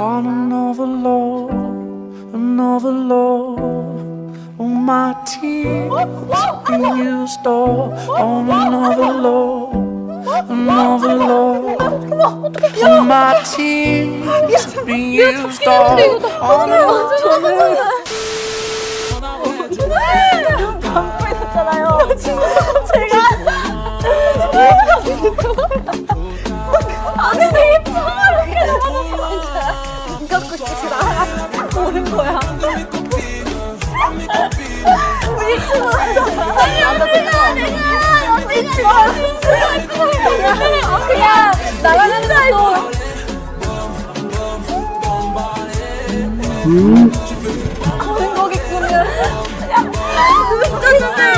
on another love, another love. Oh, my tears being used all on another love, another love. Oh, my tears being used all on another love. 방구했잖아요. 제가 아니 거야. 우리 친구 아니 언니가 내가 언니가 그냥 나가는 것도 보는 거겠군요. 언니